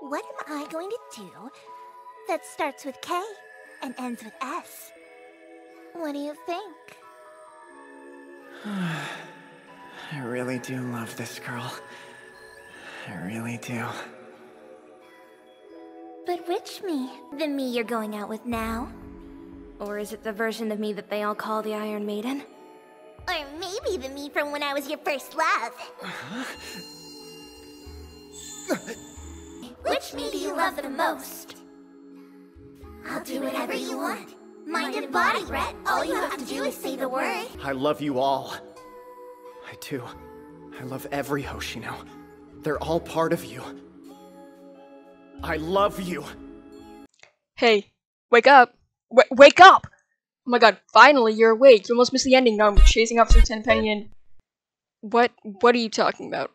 What am I going to do that starts with K and ends with S? What do you think? I really do love this girl. I really do. But which me? The me you're going out with now? Or is it the version of me that they all call the Iron Maiden? Or maybe the me from when I was your first love? Which me do you love the most? I'll do whatever you want. Mind and body, Brett. All you have to do is say the word. I love you all. I do. I love every Hoshino. They're all part of you. I love you. Hey, wake up! W wake up! Oh my god, finally you're awake. You almost missed the ending. Now I'm chasing Officer Tenpenny and... What, what are you talking about?